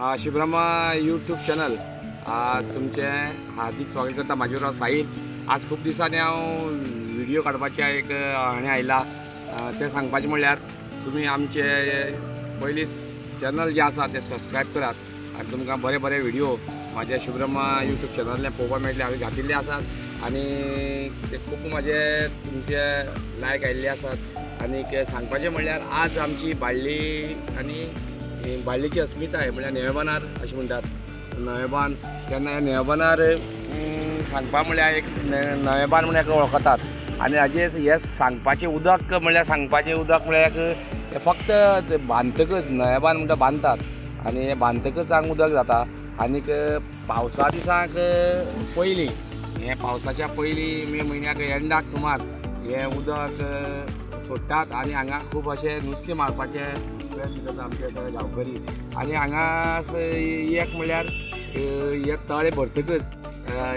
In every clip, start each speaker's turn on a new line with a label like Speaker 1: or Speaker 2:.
Speaker 1: Shivrama YouTube channel तुमचे हार्दिक स्वागत करता म्हाजे नांव साहील. आज खूब दिसांनी हांव व्हिडिओ काडपाचें एक हाणें आयला तें सांगपाचें म्हणल्यार तुमी आमचे पयलींच चॅनल जें आसा तें सबस्क्रायब करात आनी तुमकां बरे बरे व्हिडिओ म्हाज्या शिवब्रह्मा यूट्यूब चॅनलांतल्यान पळोवपाक मेळटले हांवें घातिल्ले आसात आनी ते खूब म्हाजे तुमचे लायक आयिल्ले आसात आनीक सांगपाचें म्हणल्यार आज आमची बाळ्ळी आनी ही बाळ्ळीची अस्मिताय म्हणल्यार नेवेबानार अशें म्हणटात नवेबान तेन्ना ह्या नेवेबानार सांगपा म्हळ्यार एक ने- नवेबान म्हळ्यार एक वळखतात आनी हाजेर हे सांगपाचें उदक म्हळ्यार सांगपाचें उदक म्हळ्यार फक्त बांदतकच नवेबान म्हणटा बांदतात आनी हें बांदतकच हांगा उदक जाता. आनीक पावसा दिसाक पयलीं हें पावसाच्या पयलीं मे म्हयन्याक एंडाक सुमार हें उदक सोडटात आनी हांगा खूब अशें नुस्तें मारपाचें प्रयत्न करता आमचे गांवकरी आनी हांगा एक म्हणल्यार एक तळे भरतकच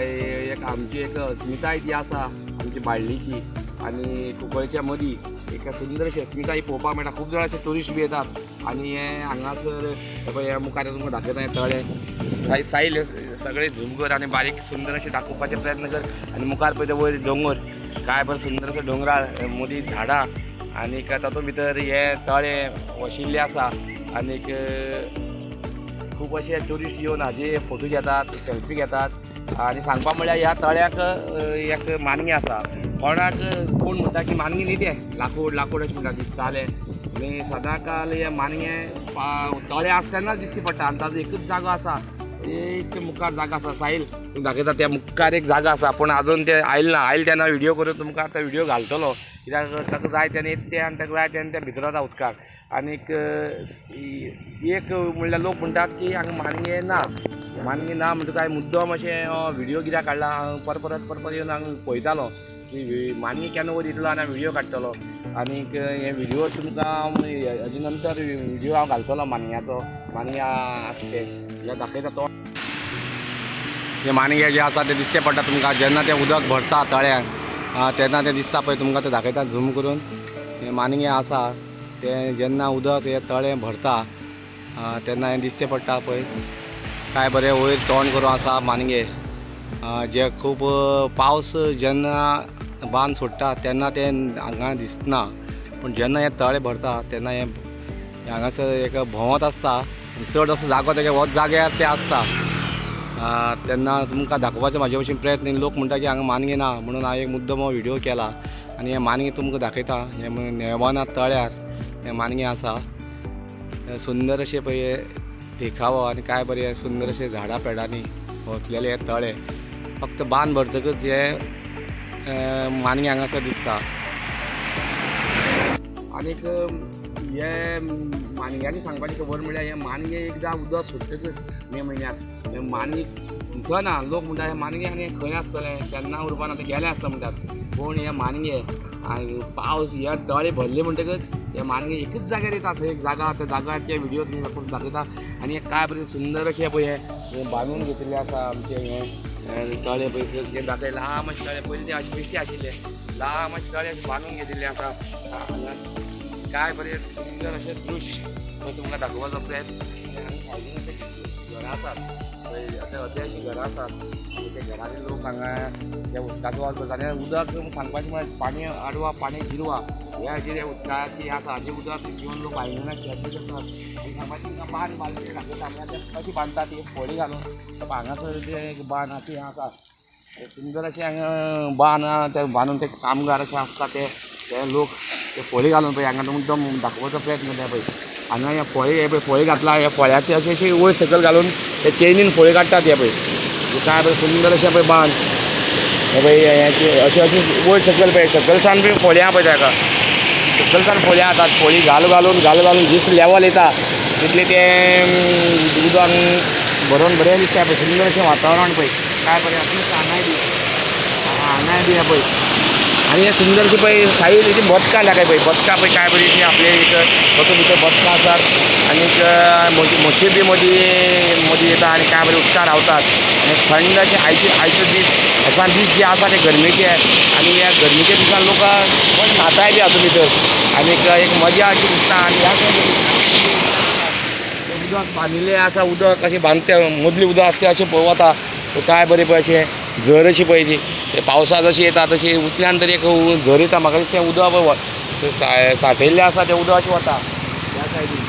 Speaker 1: एक आमची एक अस्मिताय जी आसा आमची बाळ्ळीची आनी कुंकळ्ळेच्या मदीं एक सुंदर अशी अस्मिताय पळोवपाक मेळटा. खूब जाण अशे ट्युरिस्ट बी येतात. आनी हे हांगासर हे पळय हे मुखार तुमकां दाखयता हे तळें. सायल सगळे झूम कर आनी बारीक सुंदर अशें दाखोवपाचे प्रयत्न कर आनी मुखार पळय ते वयर दोंगर काय बरें सुंदर असो डोंगराळ मदीं झाडां आनीक तातूंत भितर हे तळें वशिल्लें आसा आनीक खूब अशे ट्युरिस्ट येवन हाजे फोटो घेतात सेल्फी घेतात. आनी सांगपा म्हणल्यार ह्या तळ्याक एक मानगी आसा कोणाक कोण म्हणटा की मानगी न्ही तें लाकूड लाकूड अशें म्हणटा दिसतालें आनी सदां काल हे मानगे तळे तळें आसा तेन्नाच दिश्टी पडटा. आनी ताजो एकूच जागो आसा एक मुखार जागा आसा साहिल दाखयता त्या मुखार एक जागा आसा पूण आजून ते आयल ना आयल तेन्ना व्हिडिओ करून तुमकां आतां व्हिडिओ घालतलो. कित्याक ताका जाय तेन्ना येते आनी ताका जाय तेन्ना ते भितर वता उदकाक आनीक एक म्हणल्यार लोक म्हणटात की हांगा मानगे ना. मानगे ना म्हणटकच हांवें मुद्दम अशें व्हिडिओ कित्याक काडला हांव पर परत पर परत येवन हांगा पळयतालो. की व्हि- मानगे केन्ना वयर येतलो आनी हांव व्हिडिओ काडटलो आनीक हे व्हिडिओ तुमकां हेजे नंतर व्हिडिओ हांव घालतलो मानग्याचो मानग्या आसा ते दाखयता तो. हे मानगे जे आसा ते दिसचें पडटा तुमकां जेन्ना तें उदक भरता तळ्यान तेन्ना तें दिसता पळय तुमकां तें दाखयता झूम करून. हे मानगे आसा तें जेन्ना उदक हे तळें भरता तेन्ना हें दिसते पडटा पळय. काय बरें वयर तोंड करून आसा मानगे जे खूब पावस जेन्ना बांद सोडटा तेन्ना तें हांगा दिसना. पूण जेन्ना हें तळें भरता तेन्ना हें हांगासर एक भोंवत आसता चड असो जागो तेगे होच जाग्यार ते आसता तेन्ना तुमकां दाखोवपाचो म्हाजे भशेन प्रयत्न लोक म्हणटा की हांगा मानगे ना म्हणून हांवें एक मुद्दम हो व्हिडियो केला. आनी हे मानगे तुमकां दाखयता. हे नेवाना तळ्यार हे मानगे आसा. सुंदर अशें पळय देखावो आनी काय बरें सुंदर अशें झाडां पेडांनी वसलेले हे तळे. फक्त बांद भरतकच हे अ, मानगे हांगासर दिसता. आनीक हे मानग्यांनी सांगपाची खबर म्हणल्यार हे मानगे एकदां उदक सोडटकच मे म्हयन्यात हे मानगे दिसना लोक म्हणटा हे मानगे आनी खंय आसतले केन्ना उरपाना आतां गेले आसता म्हणटात पूण हे मानगे आनी पावस हे तळे भरले म्हणटकच हे मानगे एकच जाग्यार येता थंय एक जागा त्या जाग्याचे व्हिडियो दाखयता आनी हे काय बरें सुंदर अशें पळय हे बांदून घेतिल्लें आसा आमचें हें तळे पयस तें दाखय ल्हान मातशें तळे पयलीं ते अशें बेश्टे आशिल्ले ल्हान मातशें तळे अशें बांदून घेतिल्लें आसा हांगा काय बरें सुंदर अशें दृश्य. तो तुमकां दाखोवपाचो प्रयत्न घरां आसात थंय अशें अशें घरां आसात ते घरांतले लोक हांगा त्या उदकाचो वास करता आनी उदक सांगपाचें म्हळ्यार पाणी आडवा पाणी जिरवा या हाजेर हे या आसा हाजें उदक घेवन लोक आयदनां शेती करतात बाण सांगपाचें तुमकां बांद ते कशी फोडी घालून? हांगासर जे बाण बांद ती आसा सुंदर अशें हांगा बांद ते बांदून ते कामगार असे आसता ते ते लोक ते फोळी घालून पळय हांगा तुमकां मुद्दम दाखोवपाचो प्रयत्न करता पळय हांगा हे फोळी हे पळय फोळी घातला हे फळ्याचे अशे अशी वयर सकयल घालून ते चेनीन फोळी काडटात हे पळय काय पळय सुंदर अशें पळय बांद हे पळय हेचे अशें अशें वयर सकयल पळय सकलसान बी फोळी आहा पळय ताका सकलसान पोळ्या आसात पोळी घाल घालून घाल घालून जिस लेवल येता तितले ते अं, उदक भरोवन बरें दिसता पळय सुंदर अशें वातावरण पळय काय बरें अशें हांगाय बी हांगाय बी पळय आणि हे सुंदरशी पळय साईड हेची बदकां लागाय पाहिजे बदका पळय काय पाहिजे आपले एक तातूंत भितर बदका असतात. आनीक म्हशी बी मदीं मदीं येता आनी काय बरे उदकां रावतात. आनी थंड अशें आयचे आयचे दीस असा दीस जे आसा ते गरमेचे आनी ह्या गरमेच्या दिसान लोक पण न्हाताय बी हातूंत भितर आनीक एक मजा अशी दिसता. आनी ह्या उदक बांदिल्लें आसा उदक अशें बांदते मदली उदक आसता अशें पळोवप वता काय बरें पळय अशें झर अशी पळय ती पावसा जशी येता तशी उतल्यान तरी एक झर येता म्हाका दिसता तें उदक पळय व- सा- आसा तें उदक अशें वता ह्या सायडीन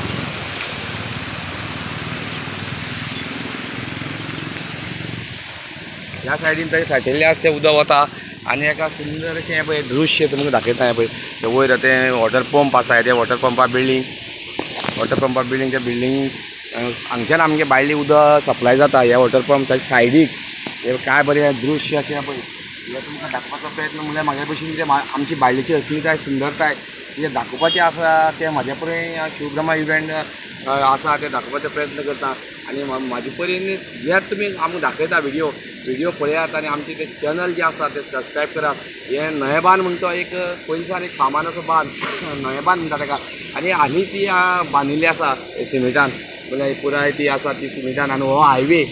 Speaker 1: ह्या सायडीन तरी सांठयल्लें आसा तें उदक वता आनी एका सुंदर अशें हें पळय दृश्य तुमकां दाखयता हें पळय तें वयर तें वॉटर पंप आसा तें वॉटर पंपा बिल्डींग वॉटर पंपा बिल्डींग त्या बिल्डींग हांगच्यान आमगे बायलें उदक सप्लाय जाता ह्या वॉटर पंप ताच्या सायडीक हे काय बरें दृश्य किंवा पळय हे तुमकां दाखोवपाचो प्रयत्न म्हळ्यार म्हागे भशेन ते आमची बायलेची अस्मिताय सुंदरताय जे म्हणजे दाखोवपाचें आसा तें म्हाज्या परेन शिवब्रह्मा इव्हेंट आसा ते दाखोवपाचो प्रयत्न करता आनी म्हाजे परीन जे तुमी आमकां दाखयता व्हिडिओ व्हिडिओ पळयात आनी आमचे ते चॅनल जे आसा ते सबस्क्रायब करात. हे नयबान म्हण तो एक पयलींसान एक फामाद असो बांद नयबान म्हणटा ताका आनी आनी ती बांदिल्ली आसा सिमेंटान. म्हळ्यार पुराय ती आसा ती सिमेंटान आनी हो हायवे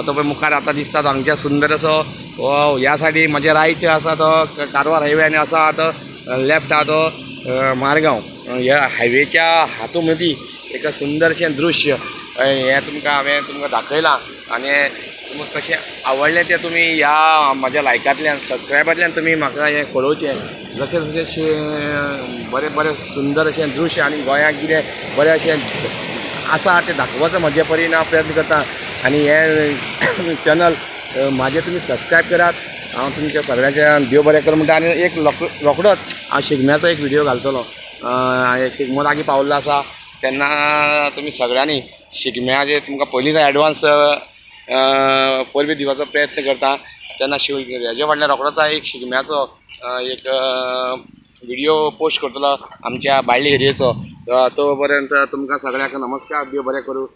Speaker 1: तो पळय मुखार आतां दिसता तो हांगच्या सुंदर असो हो ह्या सायडी म्हज्या रायट आसा तो कारवार हायवे आनी आसा तो लेफ्ट आहा तो मारगांव. ह्या हायवेच्या हातू मदीं एक सुंदरशें दृश्य हें तुमकां हांवें तुमकां दाखयलां. आनी तुमकां कशें आवडलें तें तुमी ह्या म्हज्या लायकांतल्यान सबस्क्रायबांतल्यान तुमी म्हाका हें कळोवचें. जशें जशें शे- बरें बरें सुंदर अशें दृश्य आनी गोंयांत कितें बरें अशें आसा तें दाखोवपाचो म्हजे परीन हांव प्रयत्न करता. आनी हे चॅनल माझे तुमी सबस्क्रायब करात हांव तुमच्या सगळ्यांच्या देव बरें कर म्हणटा आनी एक रोक रोकडोच हांव शिगम्याचो एक व्हिडिओ घालतलो. शिगमो लागीं पावल्लो आसा तेन्ना तुमी सगळ्यांनी शिगम्याचे तुमकां पयलींच एडवान्स परबी दिवपाचो प्रयत्न करता तेन्ना शिव हेजे फाटल्यान रोकडोच एक शिगम्याचो एक व्हिडिओ पोस्ट करतलो आमच्या बायले एरियेचो तो पर्यंत तुमकां सगळ्यांक नमस्कार देव बरें करूं.